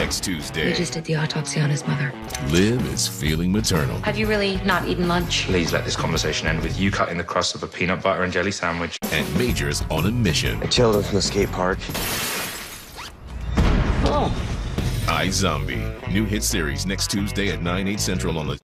Next Tuesday, We just did the autopsy on his mother. Liv is feeling maternal. Have you really not eaten lunch? Please let this conversation end with you cutting the crust of a peanut butter and jelly sandwich. And Major's on a mission. I chilled from the skate park. Oh! iZombie. New hit series next Tuesday at 9, 8 central on the